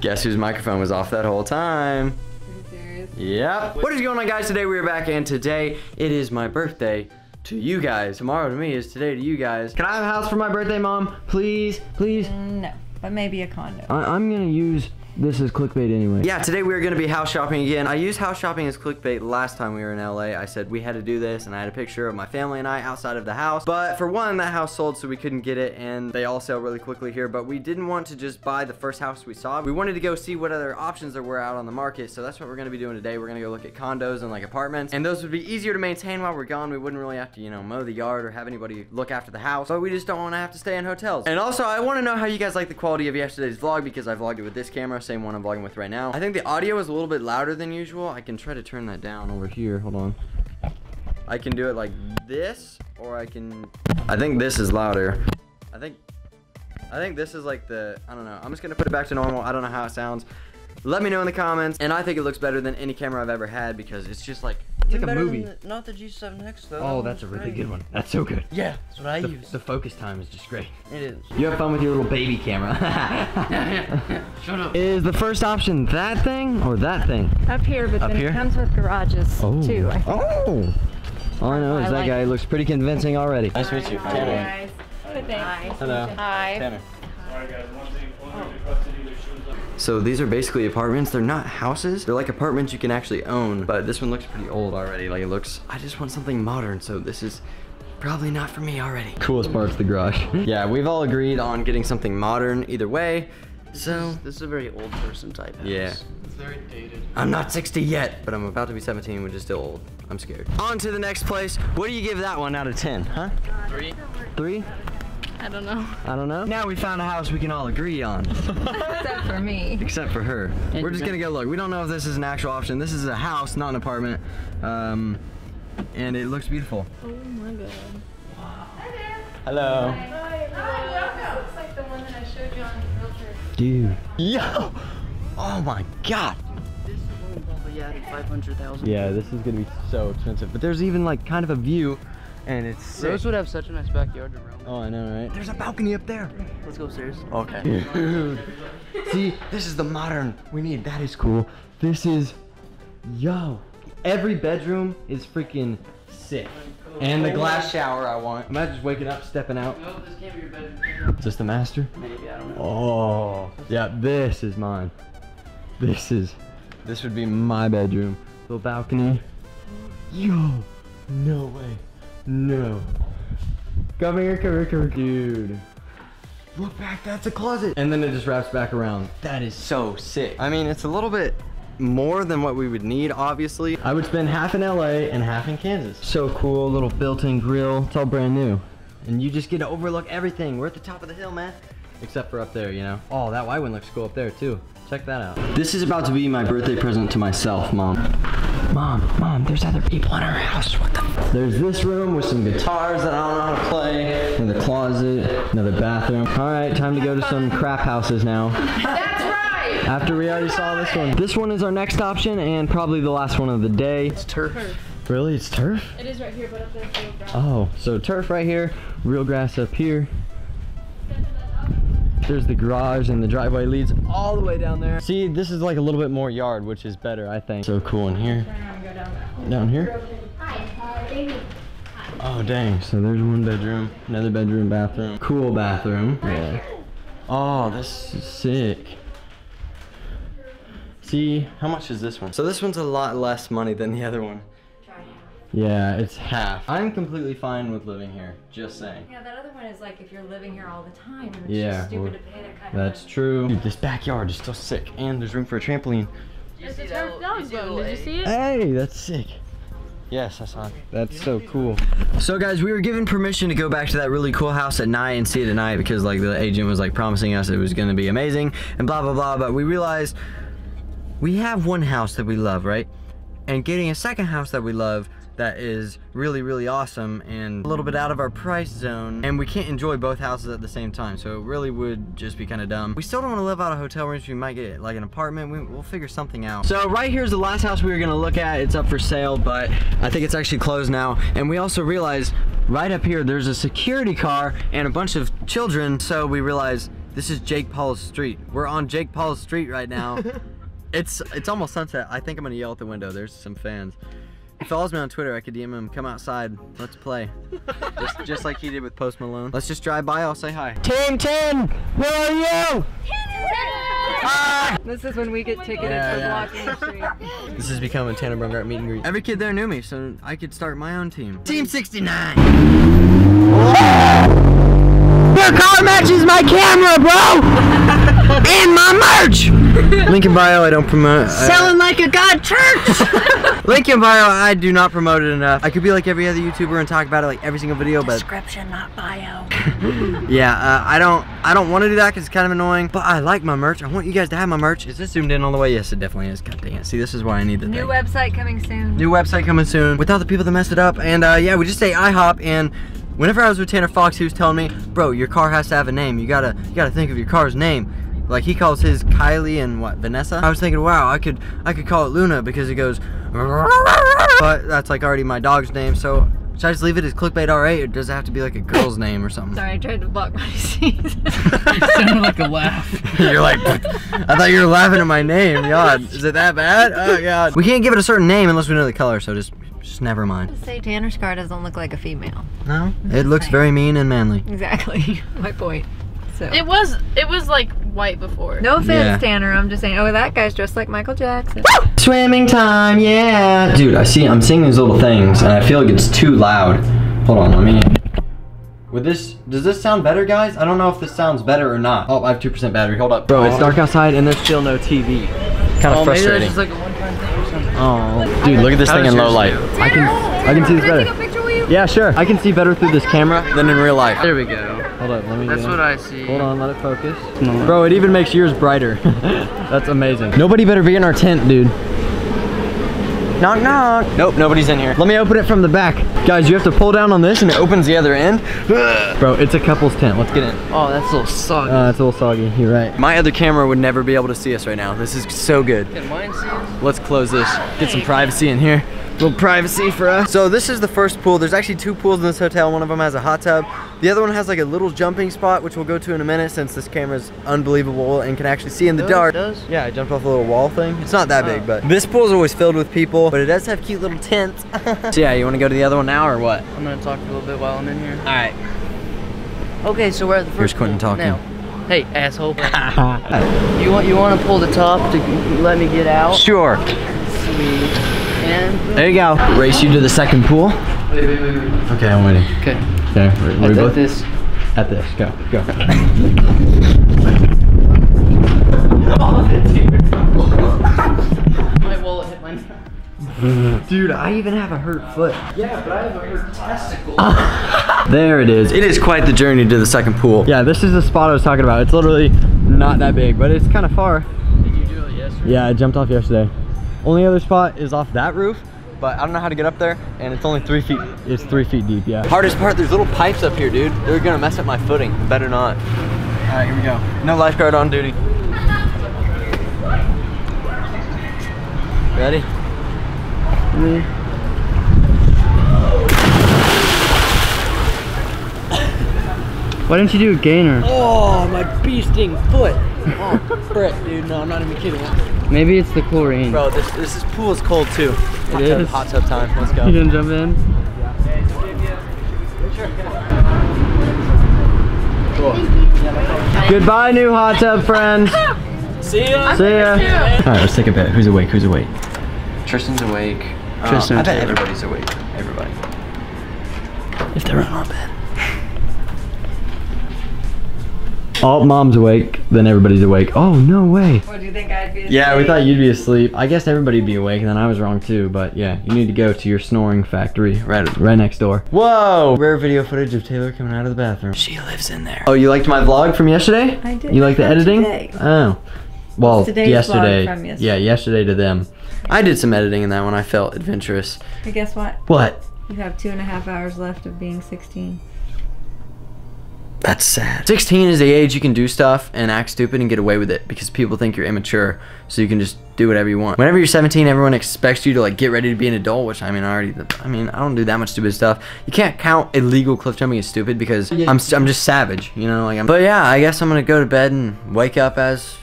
Guess whose microphone was off that whole time? Yep. What is going on guys? Today we are back and today it is my birthday to you guys. Tomorrow to me is today to you guys. Can I have a house for my birthday, mom? Please, please. Mm, no, but maybe a condo. I I'm gonna use this is clickbait anyway. Yeah, today we are gonna be house shopping again. I used house shopping as clickbait last time we were in LA. I said we had to do this and I had a picture of my family and I outside of the house. But for one, that house sold so we couldn't get it and they all sell really quickly here. But we didn't want to just buy the first house we saw. We wanted to go see what other options there were out on the market. So that's what we're gonna be doing today. We're gonna go look at condos and like apartments. And those would be easier to maintain while we're gone. We wouldn't really have to, you know, mow the yard or have anybody look after the house. But we just don't wanna have to stay in hotels. And also, I wanna know how you guys like the quality of yesterday's vlog because I vlogged it with this camera, same one I'm vlogging with right now. I think the audio is a little bit louder than usual. I can try to turn that down over here. Hold on. I can do it like this, or I can. I think this is louder. I think. I think this is like the. I don't know. I'm just gonna put it back to normal. I don't know how it sounds. Let me know in the comments. And I think it looks better than any camera I've ever had because it's just like. It's like a movie. The, not the G7X though. Oh, that's a really good one. That's so good. Yeah, that's what I The, use. the focus time is just great. It is. You have fun with your little baby camera. Shut up. is the first option that thing or that thing? Up here, but Up then here? it comes with garages oh. too. I think. Oh. All I know is I that like guy it. looks pretty convincing already. Nice to meet you. Hi. Hi. Hello. Hi. Tanner. So these are basically apartments. They're not houses. They're like apartments you can actually own. But this one looks pretty old already. Like it looks, I just want something modern. So this is probably not for me already. Coolest part's the garage. yeah, we've all agreed on getting something modern either way. So This is a very old person type house. Yeah. It's very dated. I'm not 60 yet, but I'm about to be 17, which is still old. I'm scared. On to the next place. What do you give that one out of 10, huh? Three. Three? I don't know. I don't know. Now we found a house we can all agree on. Except for me. Except for her. We're just gonna go look. We don't know if this is an actual option. This is a house, not an apartment. Um, and it looks beautiful. Oh my god. Hello. Hi. Hi. Hi. Looks like the one that I showed you on the Realtor. Dude. Yo! Oh my god. This one probably added 500,000. Yeah, this is gonna be so expensive. But there's even like kind of a view, and it's sick. Rose would have such a nice backyard around. Oh, I know, right? There's a balcony up there. Let's go upstairs. Okay. Dude. See, this is the modern we need. That is cool. This is, yo. Every bedroom is freaking sick. And the glass shower I want. Imagine just waking up, stepping out. No, this can't be your bedroom. Is this the master? Maybe, I don't know. Oh, yeah, this is mine. This is, this would be my bedroom. Little balcony. Yo, no way. No. Come here, come here, come here. Dude. Look back, that's a closet. And then it just wraps back around. That is so sick. I mean, it's a little bit more than what we would need, obviously. I would spend half in LA and half in Kansas. So cool, little built-in grill. It's all brand new. And you just get to overlook everything. We're at the top of the hill, man. Except for up there, you know? Oh, that white one looks cool up there, too. Check that out. This is about to be my birthday present to myself, Mom. Mom, Mom, there's other people in our house. What the? There's this room with some guitars that I don't know how to play. Another closet, another bathroom. All right, time to go to some crap houses now. That's right. After we already saw this one. This one is our next option and probably the last one of the day. It's turf. Really, it's turf? It is right here, but up there's real grass. Oh, so turf right here, real grass up here. There's the garage and the driveway leads all the way down there. See, this is like a little bit more yard, which is better, I think. So cool in here. Down here? Oh, dang. So there's one bedroom, another bedroom, bathroom. Cool bathroom. Yeah. Oh, this is sick. See, how much is this one? So this one's a lot less money than the other one. Yeah, it's half. I'm completely fine with living here, just saying. Yeah, that other one is like if you're living here all the time. It's Yeah, just stupid to pay that kind That's of true. Dude, this backyard is still sick, and there's room for a trampoline. It's a turf dog bone. Did you see it? Hey, that's sick. Yes, I saw it. That's so cool. So guys, we were given permission to go back to that really cool house at night and see it at night because like the agent was like promising us it was gonna be amazing and blah blah blah. But we realized we have one house that we love, right? And getting a second house that we love that is really, really awesome and a little bit out of our price zone. And we can't enjoy both houses at the same time. So it really would just be kind of dumb. We still don't want to live out of hotel rooms. We might get like an apartment. We, we'll figure something out. So right here's the last house we were going to look at. It's up for sale, but I think it's actually closed now. And we also realized right up here, there's a security car and a bunch of children. So we realized This is Jake Paul's street. We're on Jake Paul's street right now. it's it's almost sunset. I think I'm gonna yell at the window. There's some fans. He follows me on Twitter. I could DM him. Come outside. Let's play. just, just like he did with Post Malone. Let's just drive by. I'll say hi. Team 10, where are you? Ah! This is when we get oh ticketed Yeah, for yeah. blocking the street. This is becoming Tanner Braungardt meet and greet. Every kid there knew me, so I could start my own team. Team 69. Your car matches my camera, bro! and my merch! Link in bio, I don't promote. Selling like a god church! Link in bio, I do not promote it enough. I could be like every other YouTuber and talk about it like every single video, but Description, not bio. yeah, uh, I don't I don't want to do that because it's kind of annoying. But I like my merch. I want you guys to have my merch. Is this zoomed in all the way? Yes, it definitely is. God dang it. See, this is why I need the New thing. website coming soon. New website coming soon without the people that messed it up. And uh, yeah, we just say IHOP. And whenever I was with Tanner Fox, he was telling me, bro, your car has to have a name. You gotta you gotta think of your car's name. Like he calls his Kylie and what Vanessa. I was thinking, wow, I could I could call it Luna because it goes. But that's like already my dog's name. So should I just leave it as clickbait R8 or does it have to be like a girl's name or something? Sorry, I tried to block my seat. sounded like a laugh. You're like, I thought you were laughing at my name. God, is it that bad? Oh God. We can't give it a certain name unless we know the color. So just, just never mind. Say Tanner's car doesn't look like a female. No, it looks very mean and manly. Exactly. my point. So. It was it was like white before. no offense, Yeah. Tanner. I'm just saying. Oh, that guy's dressed like Michael Jackson. Swimming time, yeah. Dude, I see. I'm seeing these little things, and I feel like it's too loud. Hold on, let me. Would this? Does this sound better, guys? I don't know if this sounds better or not. Oh, I have two percent battery. Hold up, bro. It's dark outside, and there's still no TV. Kind of Oh, maybe that's frustrating. just like a one-time thing or something. Oh, dude, look at this How thing in low light. do? I can, I can see this better. picture with you? Yeah, sure. I can see better through this camera than in real life. There we go. Hold up, let me. That's get what. I see. Hold on, let it focus. No. Bro, it even makes yours brighter. That's amazing. Nobody better be in our tent, dude. Knock knock. Nope, nobody's in here. Let me open it from the back. Guys, you have to pull down on this and it opens the other end. Bro, it's a couple's tent. Let's get in. Oh, that's a little soggy. Uh, it's a little soggy. You're right. My other camera would never be able to see us right now. This is so good. Can mine see us? Let's close this. Get some privacy in here. Little privacy for us. So this is the first pool. There's actually two pools in this hotel. One of them has a hot tub. The other one has like a little jumping spot, which we'll go to in a minute since this camera's unbelievable and can actually see in the dark. Does? Yeah, I jumped off a little wall thing. It's not that Oh. big, ah. but this pool's always filled with people, but it does have cute little tents. so yeah, you want to go to the other one now or what? I'm gonna talk a little bit while I'm in here. All right. Okay, so we're at the first Here's Quentin talking. Now, hey, asshole. you want you want to pull the top to let me get out? Sure. Sweet. And There you go. Race you to the second pool. wait, wait, wait, wait. Okay, I'm waiting. Okay. Okay, we're, At we th- both this. at this. Go, go. My wallet hit my. Dude, I even have a hurt foot. Yeah, but I have a hurt testicle. There it is. It is quite the journey to the second pool. Yeah, this is the spot I was talking about. It's literally not that big, but it's kind of far. Did you do it yesterday? Yeah, I jumped off yesterday. Only other spot is off that roof, but I don't know how to get up there, and it's only three feet. It's three feet deep. Yeah. Hardest part, there's little pipes up here, dude. They're gonna mess up my footing. Better not. All right, here we go. No lifeguard on duty. Ready? Mm. Why didn't you do a gainer? Oh, my beasting foot. Oh, frick, dude. No, I'm not even kidding. Maybe it's the chlorine. Bro, this this is pool is cold too. Hot It tub, is? hot tub time. Let's go. You go. didn't jump in? Cool. Goodbye, new hot tub friends. See ya. See ya. All right, let's take a bet. Who's awake? Who's awake? Tristan's awake. Uh, Tristan I bet Taylor. everybody's awake. Everybody. If they're in our bed. Oh, mom's awake. Then everybody's awake. Oh, no way. What do you think I'd be? Yeah, we thought you'd be asleep. I guess everybody'd be awake, and then I was wrong too. But yeah, you need to go to your snoring factory right, right next door. Whoa! Rare video footage of Taylor coming out of the bathroom. She lives in there. Oh, you liked my vlog from yesterday? I did. You like the editing? today. Oh. Well, Today's vlog yesterday. from yesterday. Yeah, yesterday to them. I did some editing in that one. I felt adventurous. But guess what? What? You have two and a half hours left of being 16. That's sad. 16 is the age you can do stuff and act stupid and get away with it because people think you're immature, so you can just do whatever you want. Whenever you're 17, everyone expects you to like get ready to be an adult, which I mean, I already, I mean, I don't do that much stupid stuff. You can't count illegal cliff jumping as stupid because I'm, I'm just savage, you know, like I'm. But yeah, I guess I'm gonna go to bed and wake up as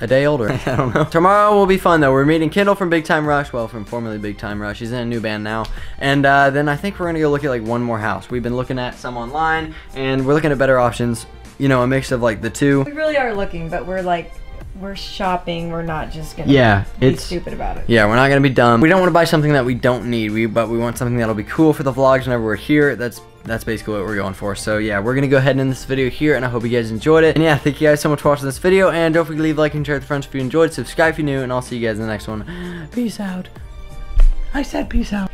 a day older. I don't know. Tomorrow will be fun though. We're meeting Kendall from Big Time Rush, well, from formerly Big Time Rush. He's in a new band now. And uh, then I think we're gonna go look at like one more house. We've been looking at some online, and we're looking at better options. You know, a mix of like the two. We really are looking, but we're like, we're shopping. We're not just gonna Yeah, be it's stupid about it. Yeah, we're not gonna be dumb. We don't want to buy something that we don't need. We but we want something that'll be cool for the vlogs whenever we're here. That's that's basically what we're going for. So yeah, we're gonna go ahead and end this video here, and I hope you guys enjoyed it. And yeah, thank you guys so much for watching this video, and don't forget to leave a like and share with friends if you enjoyed. Subscribe if you're new, and I'll see you guys in the next one. Peace out. I said peace out.